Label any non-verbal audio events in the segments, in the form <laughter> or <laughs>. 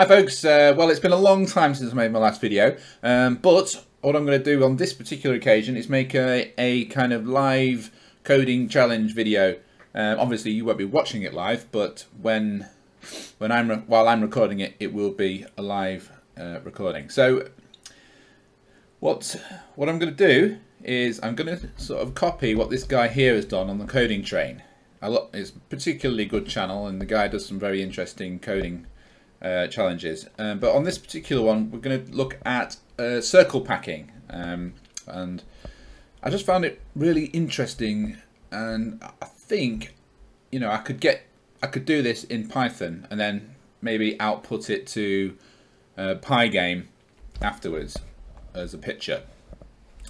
Hi folks, uh, well it's been a long time since I made my last video, um, but what I'm going to do on this particular occasion is make a, a kind of live coding challenge video. Um, obviously you won't be watching it live, but when when I'm while I'm recording it, it will be a live uh, recording. So what what I'm going to do is I'm going to sort of copy what this guy here has done on the coding train. It's a particularly good channel, and the guy does some very interesting coding uh, challenges. Um, but on this particular one, we're going to look at uh, circle packing. Um, and I just found it really interesting. And I think, you know, I could get, I could do this in Python and then maybe output it to uh, Pygame afterwards as a picture.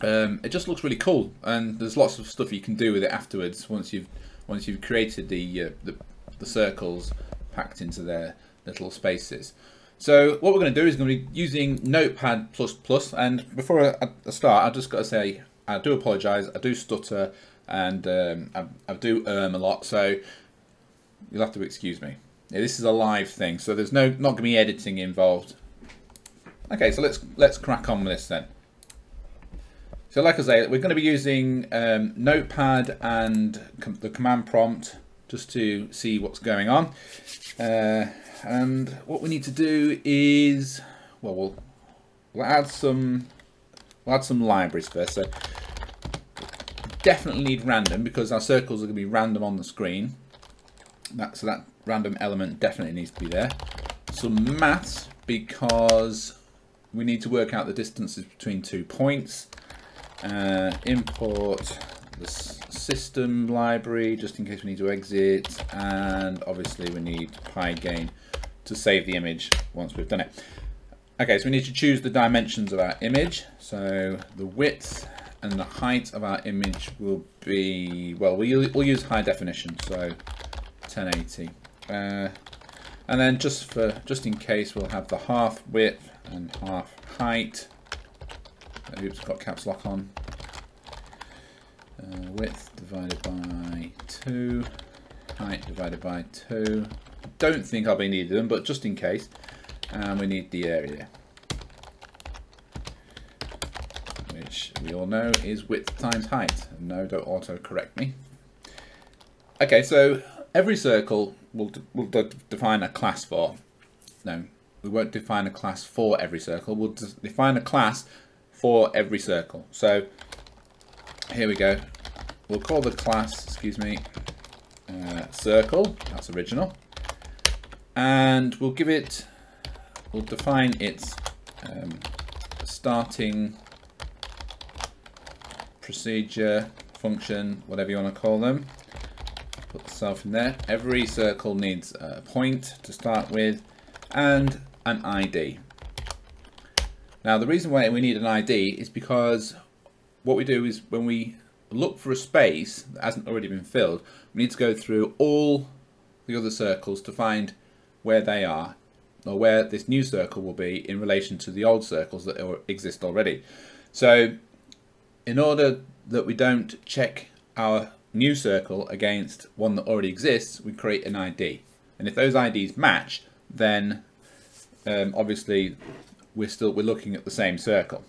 Um, it just looks really cool, and there's lots of stuff you can do with it afterwards once you've once you've created the uh, the, the circles packed into there little spaces. So what we're going to do is going to be using Notepad++, and before I start, I just got to say, I do apologise, I do stutter, and um, I, I, do erm a lot, so you'll have to excuse me. Yeah, this is a live thing, so there's no not going to be editing involved. Okay, so let's let's crack on with this then. So like I say, we're going to be using um, Notepad and com the command prompt just to see what's going on. Uh, and what we need to do is, well, we'll, we'll add some, we'll add some libraries first. So definitely need random because our circles are going to be random on the screen. That, so that random element definitely needs to be there. Some maths because we need to work out the distances between two points. Uh, import the system library just in case we need to exit and obviously we need pygame to save the image once we've done it. Okay, so we need to choose the dimensions of our image. So the width and the height of our image will be, well, we'll, use high definition, so 1080. Uh, and then just for, just in case, we'll have the half width and half height. Oops, got caps lock on. Uh, width divided by 2, height divided by 2, don't think I'll be needing them, but just in case. And we need the area. Which we all know is width times height. No, don't auto-correct me. Okay, so every circle will will de define a class for. No, we won't define a class for every circle. We'll define a class for every circle. So here we go. We'll call the class, excuse me, uh, circle. That's original and we'll give it, we'll define its um, starting procedure, function, whatever you want to call them. Put the self in there. Every circle needs a point to start with and an ID. Now the reason why we need an ID is because what we do is when we look for a space that hasn't already been filled, we need to go through all the other circles to find where they are or where this new circle will be in relation to the old circles that exist already. So in order that we don't check our new circle against one that already exists, we create an ID. And if those IDs match, then um, obviously we're still we're looking at the same circle.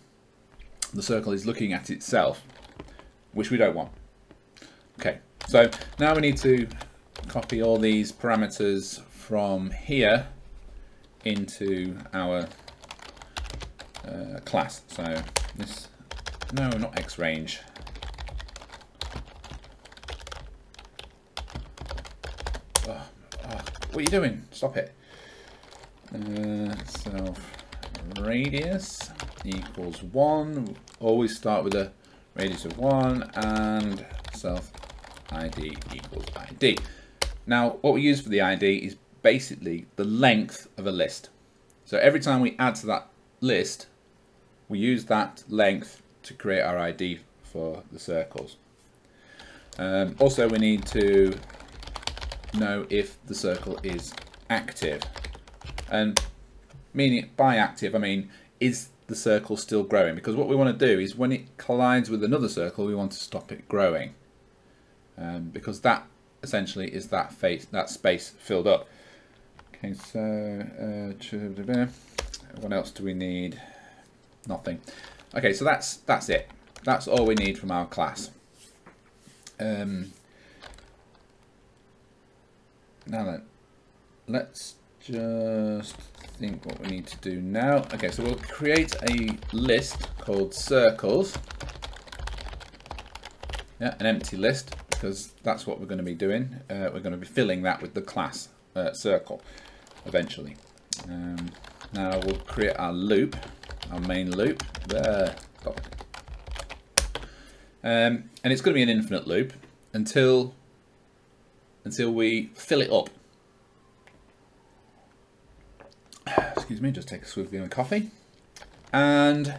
The circle is looking at itself, which we don't want. Okay, so now we need to copy all these parameters from here into our uh, class. So this, no, not X range. Oh, oh, what are you doing? Stop it. Uh, self radius equals one. Always start with a radius of one and self ID equals ID. Now, what we use for the ID is basically the length of a list. So every time we add to that list, we use that length to create our ID for the circles. Um, also, we need to know if the circle is active. And meaning by active, I mean, is the circle still growing? Because what we want to do is when it collides with another circle, we want to stop it growing. Um, because that essentially is that face, that space filled up. Okay, so uh, what else do we need? Nothing. Okay, so that's that's it. That's all we need from our class. Um, now then, let's just think what we need to do now. Okay, so we'll create a list called circles. Yeah, an empty list because that's what we're going to be doing. Uh, we're going to be filling that with the class uh, circle eventually. Um, now we'll create our loop, our main loop. There. Um, and it's going to be an infinite loop until until we fill it up. <sighs> Excuse me, just take a swig of my coffee. And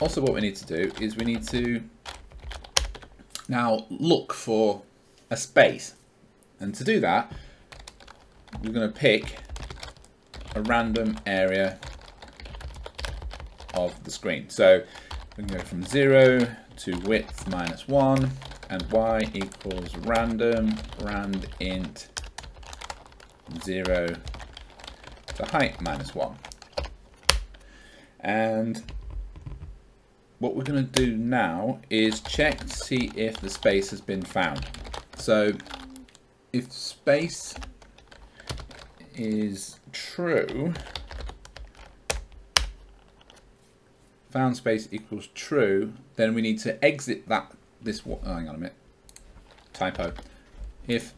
also what we need to do is we need to now look for a space. And to do that, we're going to pick a random area of the screen. So we can go from 0 to width minus 1 and y equals random rand int 0 to height minus 1. And what we're going to do now is check to see if the space has been found. So if space is true, found space equals true, then we need to exit that this oh, hang on a minute. Typo. If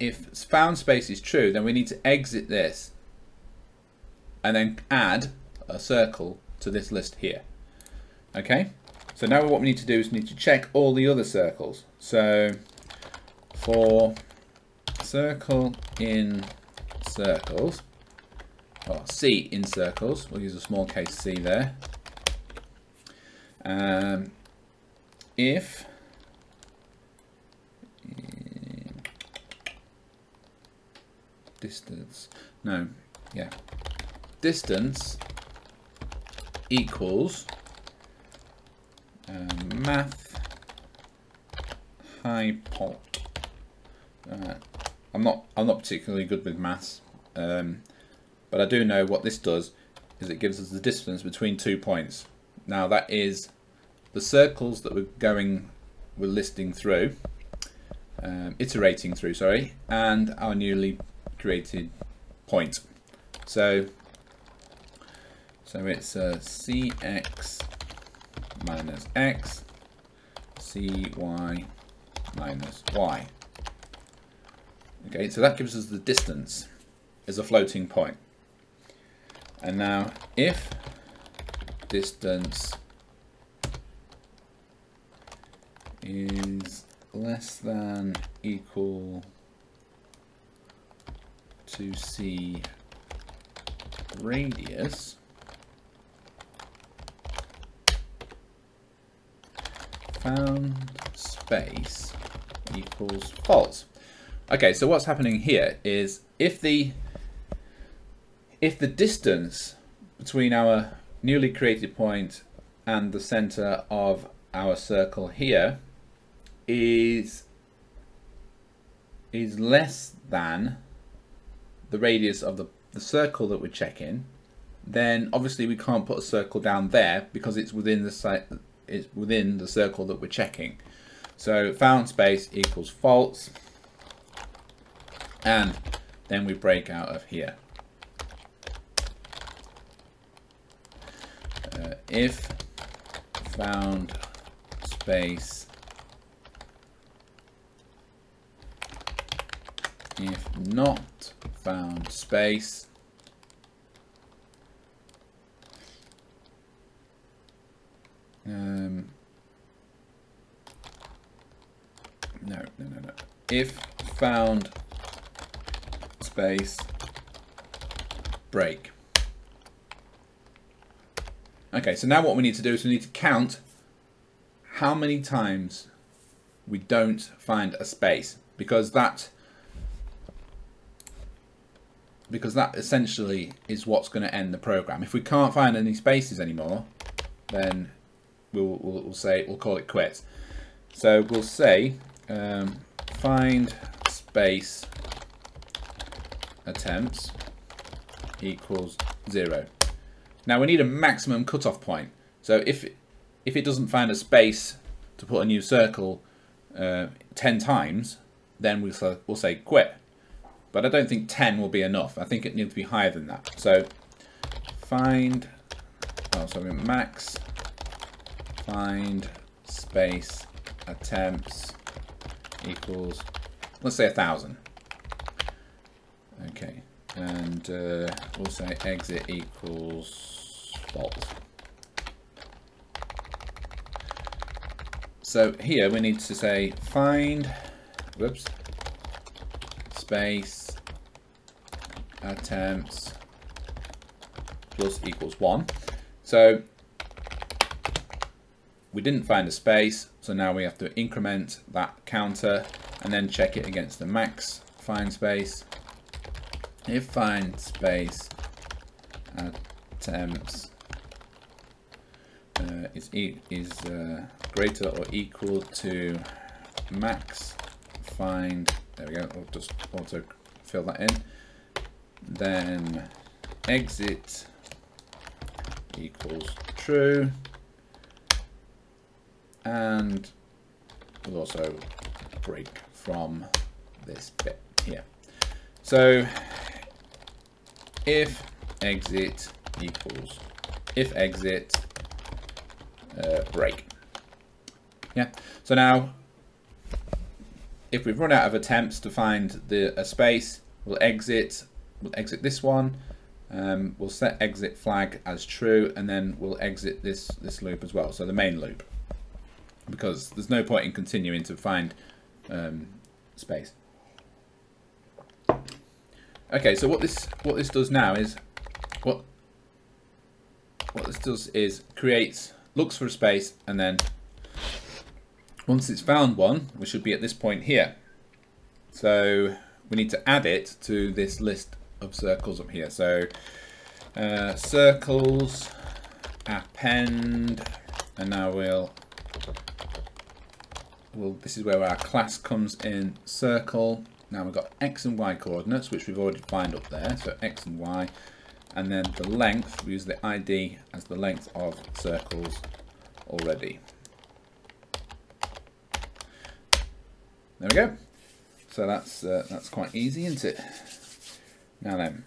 if found space is true then we need to exit this and then add a circle to this list here. Okay? So now what we need to do is we need to check all the other circles. So for circle in circles. Or C in circles. We'll use a small case C there. Um, if distance no yeah. Distance equals um, math hypot uh, I'm not I'm not particularly good with maths um, but I do know what this does is it gives us the distance between two points now that is the circles that we're going, we're listing through, um, iterating through, sorry, and our newly created point. So, so it's uh, cx minus x, cy minus y. Okay, so that gives us the distance as a floating point. And now if distance is less than equal to c radius found space equals false. Okay, so what's happening here is if the if the distance between our newly created point and the center of our circle here is is less than the radius of the, the circle that we're checking, then obviously we can't put a circle down there because it's within the site it's within the circle that we're checking. So found space equals false and then we break out of here. Uh, if found space if not found space um, no no no no if found space break okay so now what we need to do is we need to count how many times we don't find a space because that because that essentially is what's going to end the program. If we can't find any spaces anymore, then we'll, we'll, we'll say we'll call it quits. So we'll say um, find space attempts equals zero. Now we need a maximum cutoff point. So if if it doesn't find a space to put a new circle uh, 10 times, then we'll we'll say quit. But I don't think 10 will be enough. I think it needs to be higher than that. So find, oh, sorry, max find space attempts equals, let's say a thousand. Okay, and uh, we'll say exit equals false. So here we need to say find, whoops, space attempts plus equals one. So we didn't find a space, so now we have to increment that counter and then check it against the max find space. If find space attempts uh, is, e is uh, greater or equal to max find, there we go, I'll just auto fill that in, then exit equals true, and we'll also break from this bit here. So if exit equals if exit uh, break. Yeah. So now, if we've run out of attempts to find the a space, we'll exit. We'll exit this one. Um, we'll set exit flag as true, and then we'll exit this this loop as well. So the main loop, because there's no point in continuing to find um, space. Okay, so what this what this does now is what what this does is creates looks for a space and then once it's found one, we should be at this point here. So we need to add it to this list of circles up here. So uh, circles, append, and now we'll, well, this is where our class comes in circle. Now we've got X and Y coordinates, which we've already defined up there. So X and Y, and then the length, we use the ID as the length of circles already. There we go. So that's uh, that's quite easy, isn't it? Now then,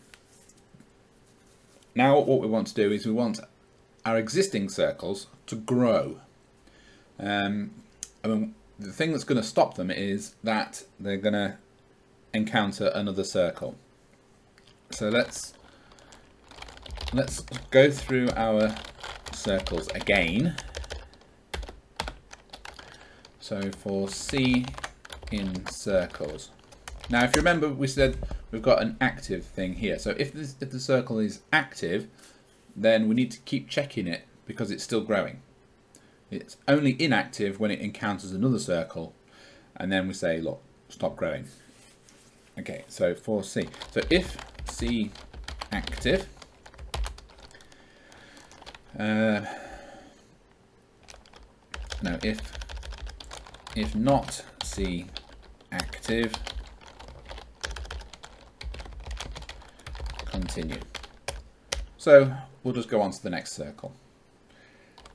now what we want to do is we want our existing circles to grow. Um, I mean, the thing that's going to stop them is that they're going to encounter another circle. So let's let's go through our circles again. So for C in circles. Now, if you remember, we said we've got an active thing here. So if, this, if the circle is active, then we need to keep checking it because it's still growing. It's only inactive when it encounters another circle. And then we say, look, stop growing. Okay, so for C. So if C active, uh, no, if if not C active, continue. So we'll just go on to the next circle.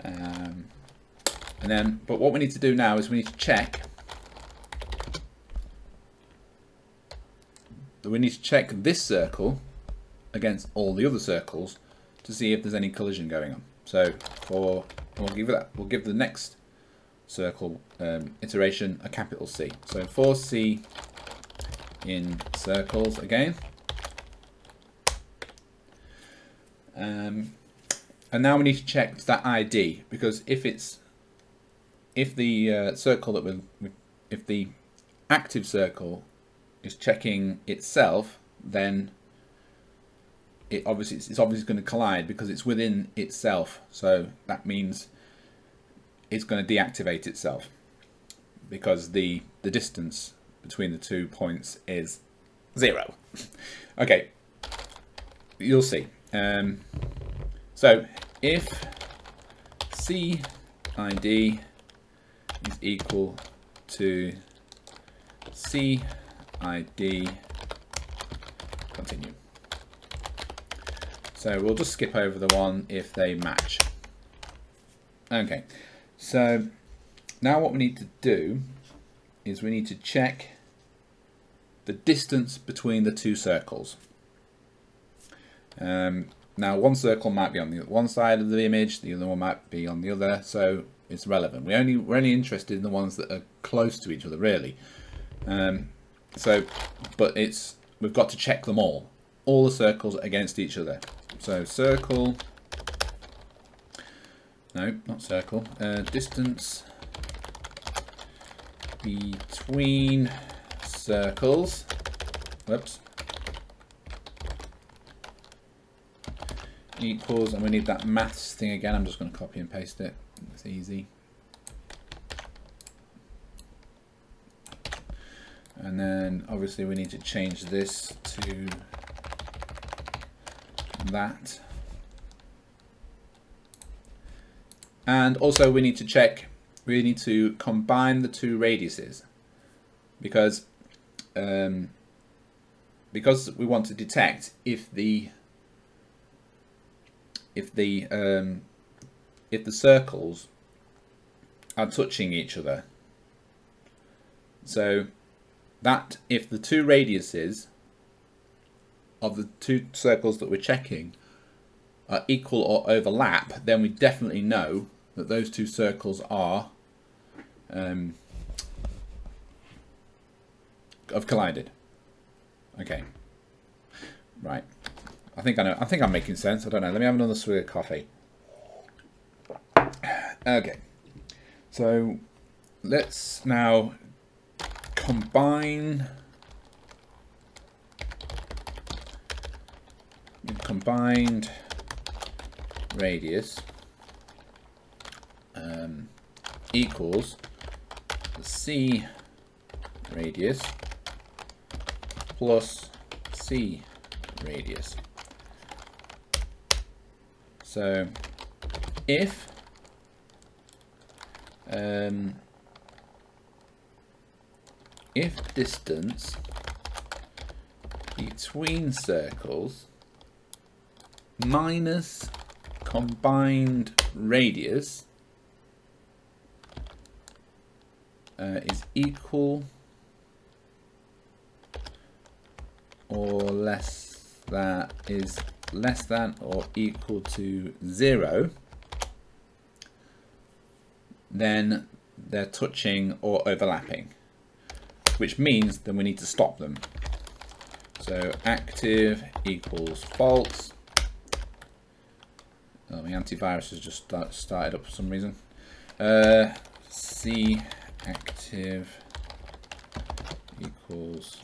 Um, and then, but what we need to do now is we need to check we need to check this circle against all the other circles to see if there's any collision going on. So for we'll give that we'll give the next circle um, iteration a capital C. So for C in circles again. Um, and now we need to check that ID because if it's if the uh, circle that we if the active circle is checking itself, then it obviously it's obviously going to collide because it's within itself. So that means it's going to deactivate itself because the the distance between the two points is zero. <laughs> okay, you'll see. Um, so if CID is equal to C ID continue. So we'll just skip over the one if they match. Okay, so now what we need to do is we need to check the distance between the two circles. Um, now one circle might be on the one side of the image, the other one might be on the other, so it's relevant. We only we're only interested in the ones that are close to each other, really. Um, so, but it's we've got to check them all, all the circles against each other. So circle, no, not circle, uh, distance between circles. Whoops. Equals, and we need that maths thing again. I'm just going to copy and paste it. It's easy. And then obviously we need to change this to that. And also we need to check, we need to combine the two radiuses because um, because we want to detect if the if the um, if the circles are touching each other. So that if the two radiuses of the two circles that we're checking are equal or overlap, then we definitely know that those two circles are um, have collided. Okay. Right. I think I know. I think I'm making sense. I don't know. Let me have another swig of coffee. Okay. So let's now combine combined radius um, equals C radius plus C radius. So if um, if distance between circles minus combined radius uh, is equal or less that is less than or equal to zero then they're touching or overlapping which means then we need to stop them so active equals false oh, my antivirus has just start, started up for some reason uh, C active equals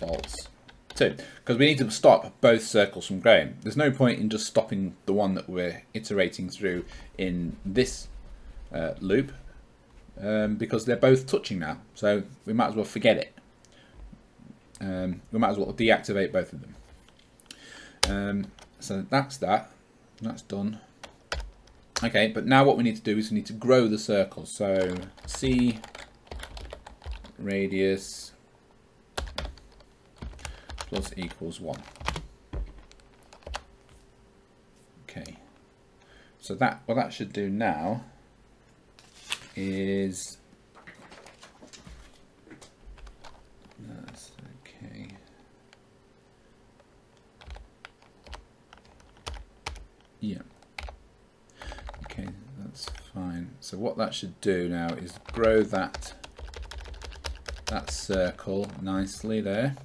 false. So, because we need to stop both circles from growing. There's no point in just stopping the one that we're iterating through in this uh, loop um, because they're both touching now. So we might as well forget it. Um, we might as well deactivate both of them. Um, so that's that. That's done. Okay, but now what we need to do is we need to grow the circle. So C radius plus equals 1. Okay, so that what that should do now is that's okay. Yeah. Okay, that's fine. So what that should do now is grow that that circle nicely there.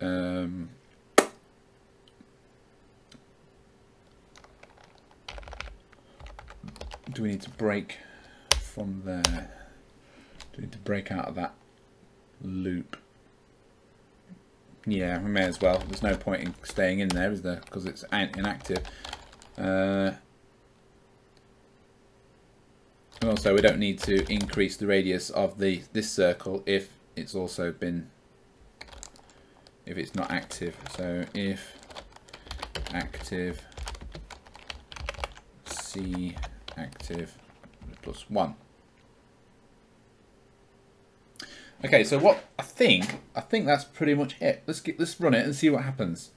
Um, we need to break from there? Do we need to break out of that loop? Yeah, we may as well. There's no point in staying in there, is there? Because it's inactive. Uh, and also, we don't need to increase the radius of the this circle if it's also been if it's not active. So if active C active plus 1. Okay, so what I think, I think that's pretty much it. Let's get let's run it and see what happens.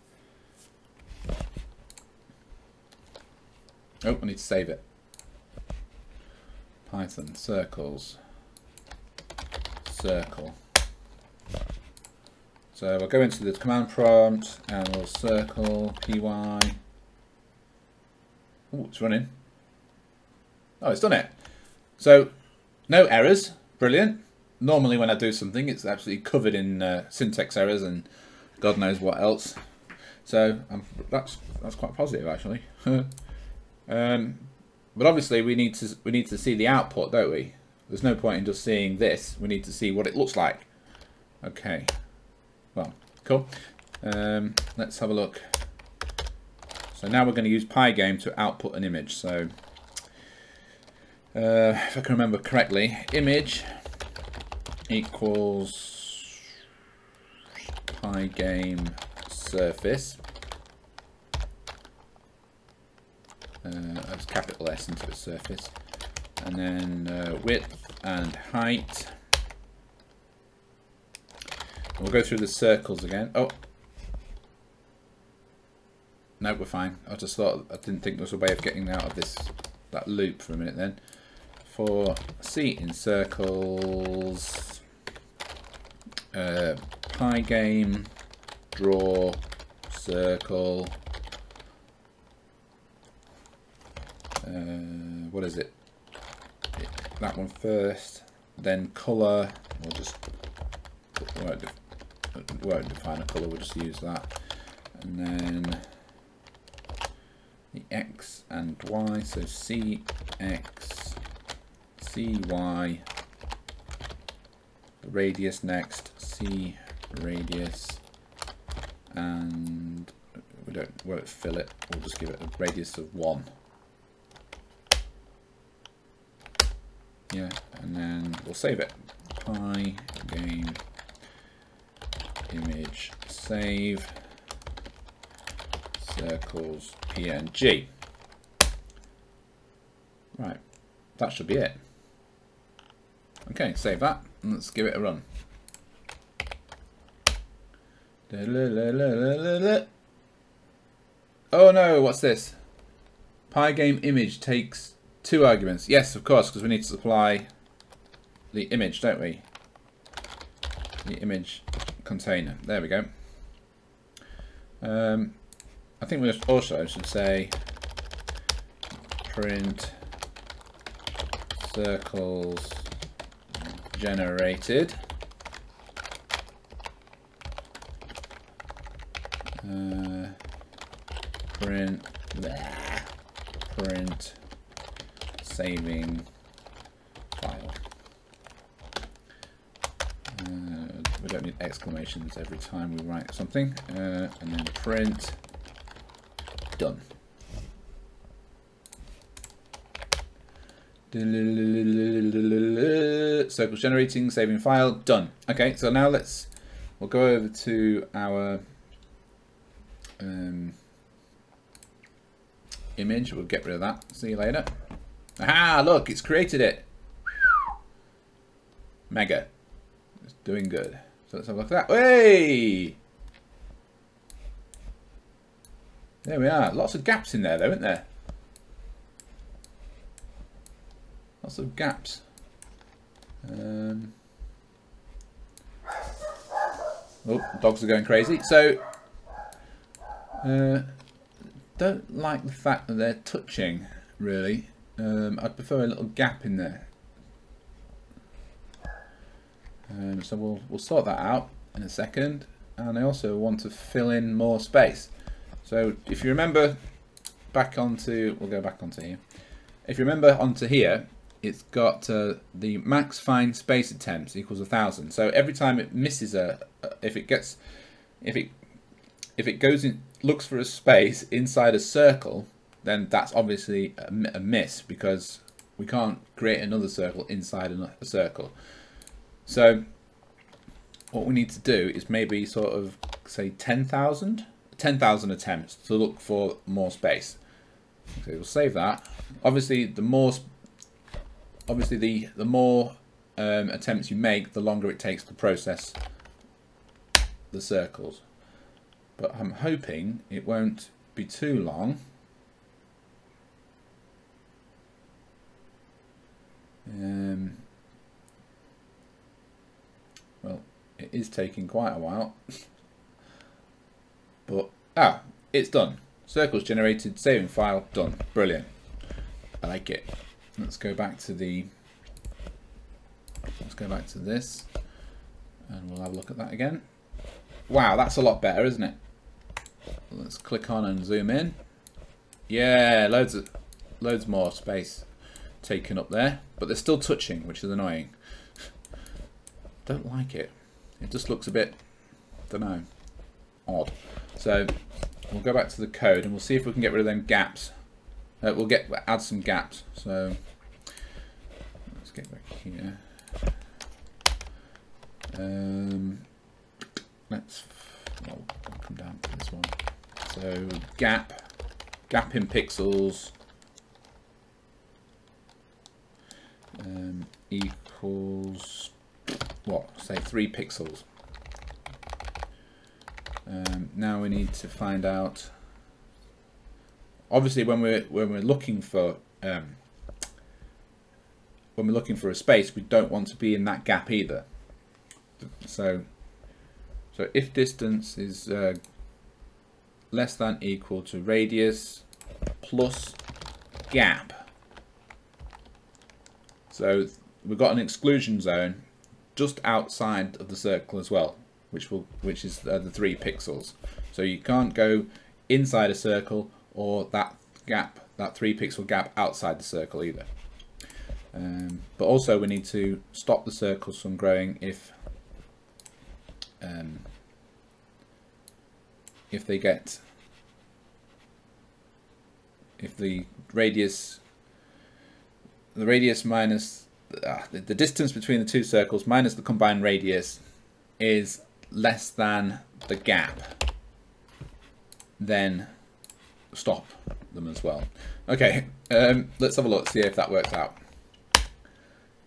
Oh, I need to save it. Python circles circle. So we'll go into the command prompt and we'll circle py. Oh, it's running. Oh, it's done it. So no errors. Brilliant normally when I do something, it's absolutely covered in uh, syntax errors and God knows what else. So um, that's that's quite positive actually. <laughs> um, but obviously we need to we need to see the output, don't we? There's no point in just seeing this. We need to see what it looks like. Okay. Well, cool. Um, let's have a look. So now we're going to use Pygame to output an image. So uh, if I can remember correctly, image equals Pygame surface. Uh, that's capital S into the surface. And then uh, width and height. We'll go through the circles again. Oh. No, we're fine. I just thought, I didn't think there was a way of getting out of this, that loop for a minute then. For C in circles, uh, pie Pygame, draw, circle, uh, what is it? That one first, then colour, we'll just, won't, won't define a colour, we'll just use that, and then the X and Y, so CX, CY, radius next, C radius, and we don't won't fill it. We'll just give it a radius of one. Yeah, and then we'll save it. Pi game image save circles png. Right, that should be it. Okay, save that and let's give it a run. Oh no, what's this? Pygame image takes two arguments. Yes, of course, because we need to supply the image, don't we? The image container. There we go. Um, I think we also should say print circles generated. Uh, print bleh, print saving file. Uh, we don't need exclamations every time we write something. Uh, and then print done. Circles generating, saving file, done. Okay, so now let's, we'll go over to our um, image. We'll get rid of that. See you later. Aha, look, it's created it. Mega. It's doing good. So let's have a look at that. Hey! There we are. Lots of gaps in there though, isn't there? Lots of gaps. Um, oh, dogs are going crazy. So uh, don't like the fact that they're touching, really. Um, I'd prefer a little gap in there. Um, so we'll, we'll sort that out in a second. And I also want to fill in more space. So if you remember back onto, we'll go back onto here. If you remember onto here, it's got uh, the max find space attempts equals a thousand. So every time it misses a, if it gets, if it, if it goes in, looks for a space inside a circle, then that's obviously a, miss because we can't create another circle inside a circle. So what we need to do is maybe sort of say 10,000 10,000 attempts to look for more space. So we'll save that. Obviously the more obviously the the more um, attempts you make, the longer it takes to process the circles. But I'm hoping it won't be too long. Um, well, it is taking quite a while. <laughs> but, ah, it's done. Circles generated, saving file, done. Brilliant. I like it. Let's go back to the, let's go back to this and we'll have a look at that again. Wow, that's a lot better, isn't it? Let's click on and zoom in. Yeah, loads of, loads more space taken up there, but they're still touching, which is annoying. <laughs> Don't like it. It just looks a bit, don't know, odd. So we'll go back to the code and we'll see if we can get rid of them gaps. Uh, we'll get add some gaps. So let's get back here. Um, let's well, come down to this one. So gap, gap in pixels um, equals what? Say three pixels. Um, now we need to find out. Obviously, when we're when we're looking for um, when we're looking for a space, we don't want to be in that gap either. So, so if distance is uh, less than equal to radius plus gap. So we've got an exclusion zone just outside of the circle as well which will which is uh, the three pixels. So you can't go inside a circle or that gap, that three pixel gap outside the circle either. Um, but also we need to stop the circles from growing if um, if they get if the radius the radius minus uh, the, the distance between the two circles minus the combined radius is less than the gap, then stop them as well. Okay, um, let's have a look, see if that works out.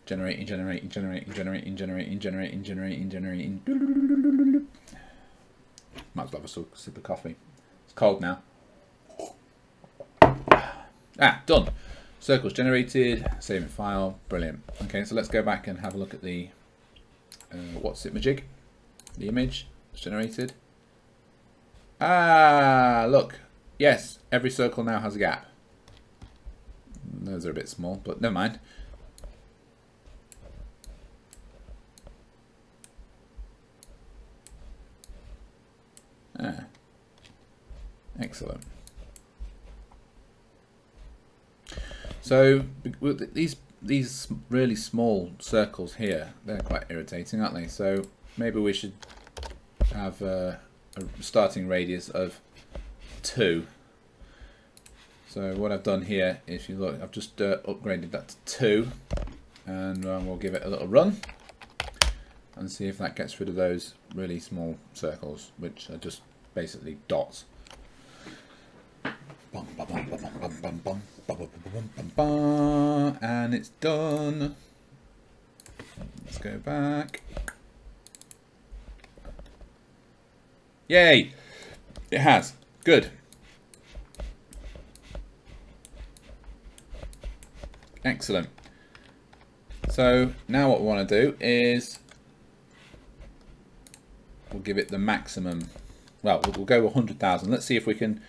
Generating, generating, generating, generating, generating, generating, generating, generating. Might as well have a sip of coffee. It's cold now. Ah, done. Circles generated, saving file, brilliant. Okay, so let's go back and have a look at the uh, what's it majig the image generated. Ah, look. Yes, every circle now has a gap. Those are a bit small, but never mind. Ah. Excellent. So these these really small circles here, they're quite irritating, aren't they? So maybe we should have a, a starting radius of 2. So what I've done here is you look, I've just uh, upgraded that to 2 and um, we'll give it a little run and see if that gets rid of those really small circles which are just basically dots. And it's done. Let's go back. Yay! It has. Good. Excellent. So now what we want to do is we'll give it the maximum. Well, we'll go 100,000. Let's see if we can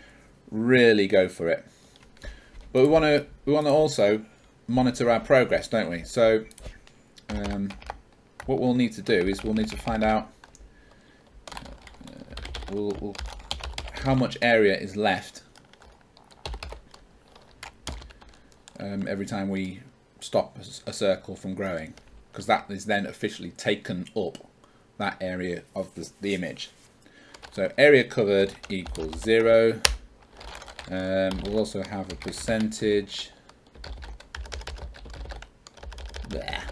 really go for it. But we want to we want to also monitor our progress, don't we? So um, what we'll need to do is we'll need to find out we'll, we'll, how much area is left um, every time we stop a, circle from growing because that is then officially taken up that area of the, the image. So area covered equals zero. Um, we'll also have a percentage. There.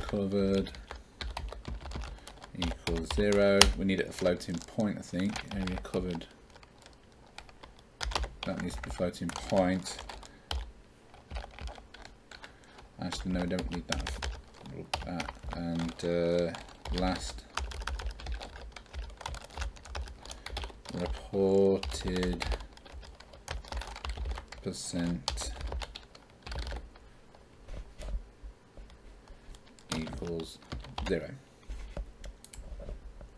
Covered equals zero. We need it a floating point, I think. Area covered. That needs to be floating point. Actually, no, we don't need that. that. And uh, last reported percent equals zero.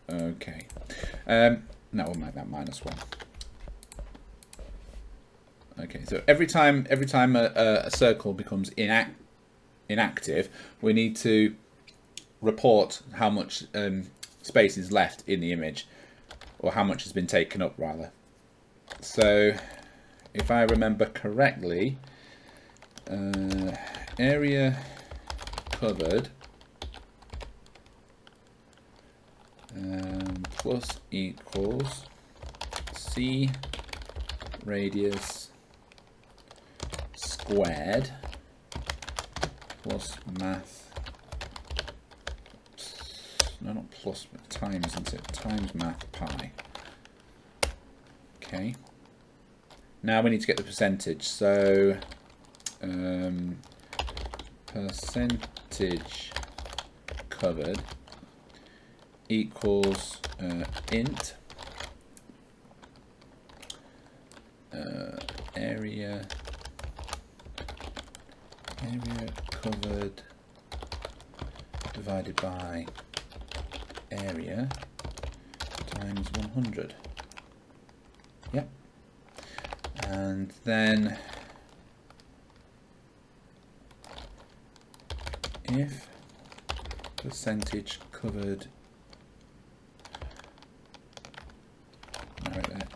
Okay. Um, now we'll make that minus one. Okay, so every time every time a, a circle becomes inact inactive, we need to report how much um, space is left in the image, or how much has been taken up rather. So, if I remember correctly, uh, area covered um, plus equals c radius squared plus math. No not plus but times isn't it? Times math pi. Okay. Now we need to get the percentage. So um, percentage covered equals uh, int uh, area area covered divided by area times 100 yep. And then if percentage covered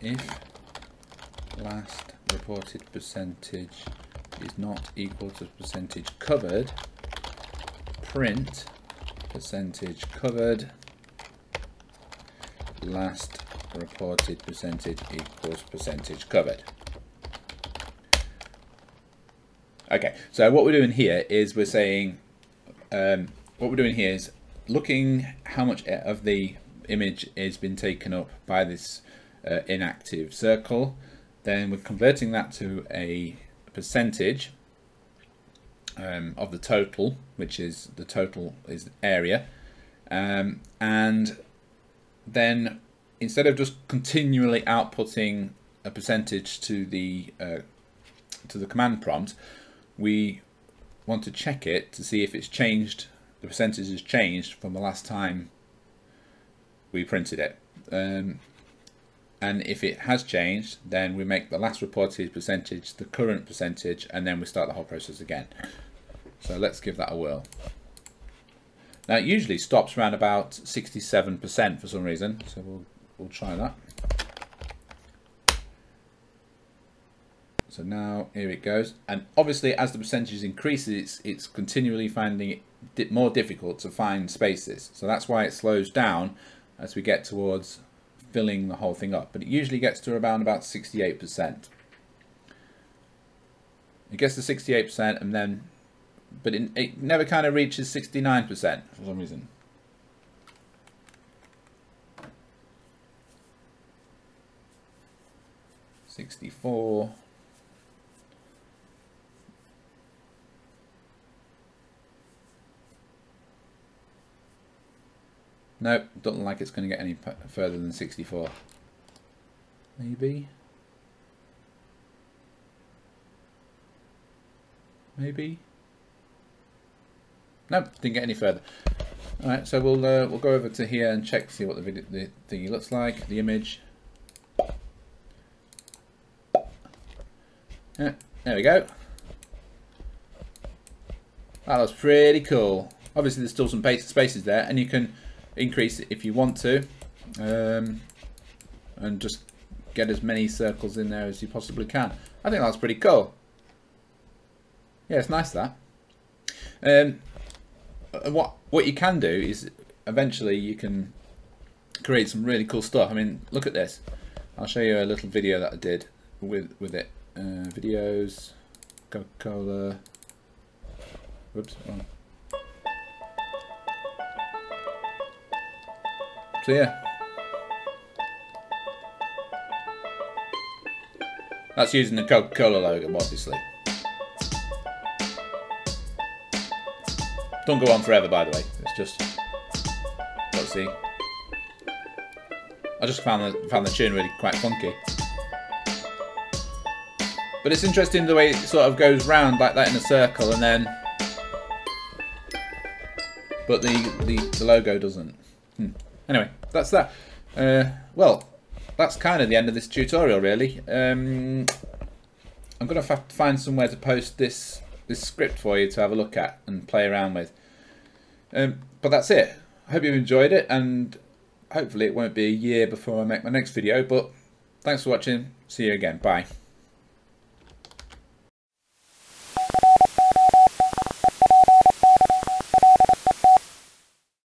if last reported percentage is not equal to percentage covered, print percentage covered last reported percentage equals percentage covered. Okay, so what we're doing here is we're saying, um, what we're doing here is looking how much of the image has been taken up by this uh, inactive circle. Then we're converting that to a percentage um, of the total, which is the total is area. Um, and then instead of just continually outputting a percentage to the uh, to the command prompt, we want to check it to see if it's changed, the percentage has changed from the last time we printed it. Um, and if it has changed then we make the last reported percentage the current percentage and then we start the whole process again. So let's give that a whirl. Now it usually stops around about 67% for some reason so we'll, we'll try that. So now here it goes. And obviously as the percentage increases it's, it's continually finding it more difficult to find spaces. So that's why it slows down as we get towards filling the whole thing up, but it usually gets to around about 68%. It gets to 68% and then, but it, it never kind of reaches 69% for some reason. Sixty-four. Nope, doesn't like it's going to get any further than 64. Maybe. Maybe. Nope, didn't get any further. Alright, so we'll uh, we'll go over to here and check see what the video the thingy looks like, the image. Yeah, there we go. That looks pretty cool. Obviously there's still some spaces there and you can increase it if you want to um, and just get as many circles in there as you possibly can. I think that's pretty cool. Yeah, it's nice that. Um, what what you can do is eventually you can create some really cool stuff. I mean, look at this. I'll show you a little video that I did with with it. Uh, videos, Coca-Cola. Whoops, wrong. So yeah. That's using the Coca-Cola logo, obviously. Don't go on forever, by the way. It's just let's see. I just found the found the tune really quite funky. But it's interesting the way it sort of goes round like that in a circle and then but the, the, the logo doesn't. Anyway, that's that. Uh, well, that's kind of the end of this tutorial really. Um, I'm going to find somewhere to post this this script for you to have a look at and play around with. Um, but that's it. I hope you've enjoyed it and hopefully it won't be a year before I make my next video. But thanks for watching. See you again. Bye.